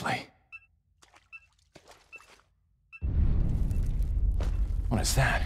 closely. What is that?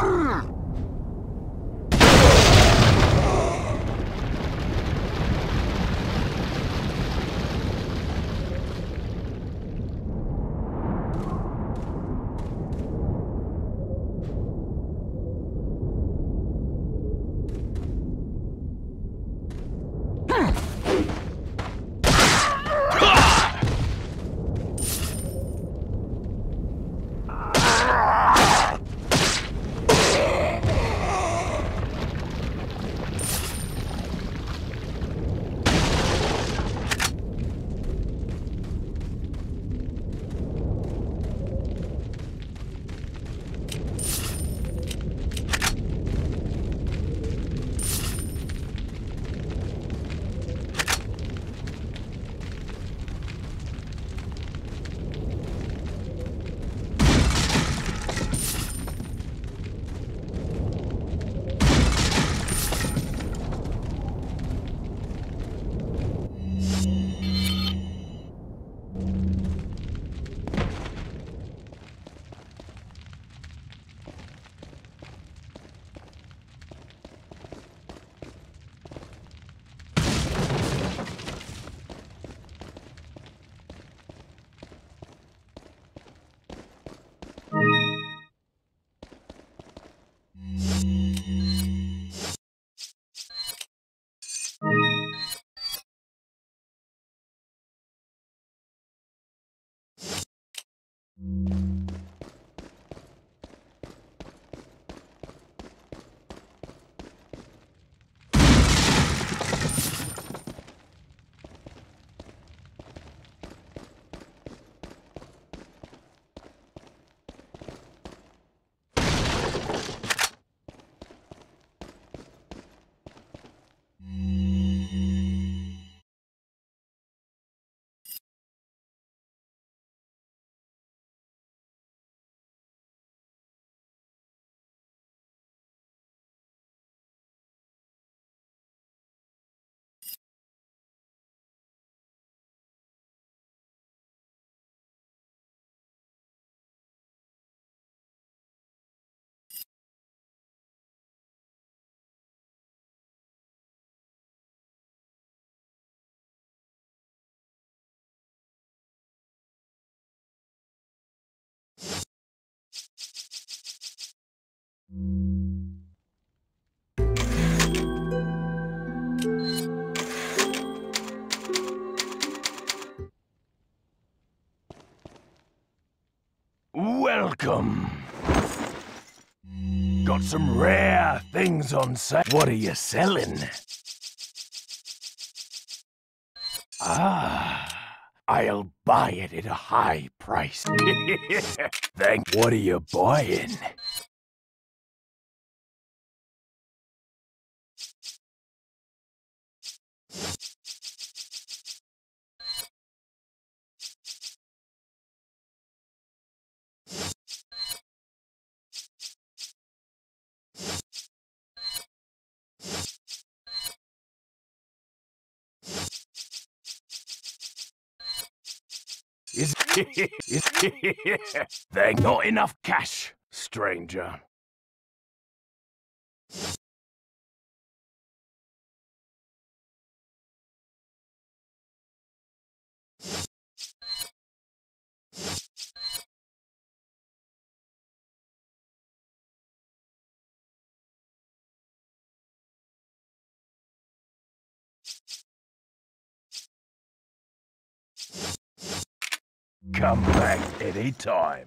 Ah! Welcome. Got some rare things on sale. What are you selling? Ah, I'll buy it at a high price. Thank. What are you buying? There not enough cash, stranger? Come back any time.